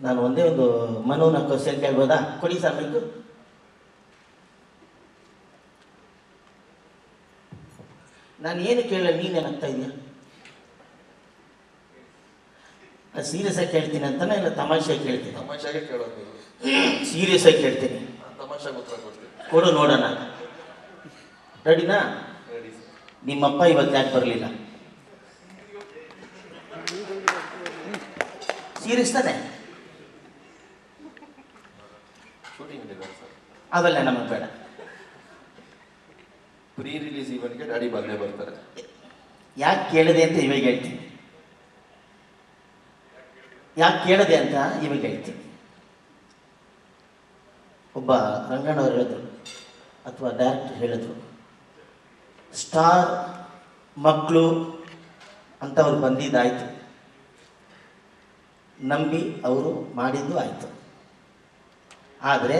ನಾನು ಒಂದೇ ಒಂದು ಮನೋನ ಕ್ವಶನ್ ಕೇಳ್ಬೋದಾ ಕೊಡಿ ಸರ್ ಬೇಕು ನಾನು ಏನು ಕೇಳ ನೀನು ಏನಾಗ್ತಾ ಇದೆಯಾ? ಸೀರಿಯಸ್ ಆಗಿ ಕೇಳ್ತೀನಿ ಅಂತಾನೆ ಇಲ್ಲ ತಮಾಷೆ ಕೇಳ್ತೀನಿ? ತಮಾಷೆಗೆ ಕೇಳೋದು ಸೀರಿಯಸ್ ಆಗಿ ಕೇಳ್ತೀನಿ. ನಾನು ತಮಾಷೆಗೆ ಉತ್ತರ ಕೊಡ್ತೀನಿ. ಕೊಡು ನೋಡೋಣ. ರೆಡಿನಾ ನಿಮ್ಮಪ್ಪ ಇವತ್ತು ಯಾಕೆ ಬರಲಿಲ್ಲ? ಸೀರಿಯಸ್ ತಾನೆ? Shooting sir. ಅವೆಲ್ಲ ನಮಗೆ ಬೇಡ. ಪ್ರೀ ರಿಲೀಸ್ ಈವೆಂಟ್ಗೆ ಡ್ಯಾಡಿ ಬಂದೇ ಬರ್ತಾರೆ. ಯಾಕೆ ಕೇಳಿದೆ ಅಂತ ಇವಾಗ ಹೇಳ್ತೀನಿ. ಯಾಕೆ ಕೇಳಿದೆ ಅಂತ ಇವಾಗ ಹೇಳ್ತೀನಿ. ಒಬ್ಬ ರಂಗಣ್ಣವ್ರು ಹೇಳಿದ್ರು ಅಥವಾ ಡೈರೆಕ್ಟರ್ ಹೇಳಿದ್ರು ಸ್ಟಾರ್ ಮಕ್ಕಳು ಅಂತ ಅವ್ರು ಬಂದಿದ್ದಾಯ್ತು. ನಂಬಿ ಅವರು ಮಾಡಿದ್ದು ಆಯಿತು. ಆದರೆ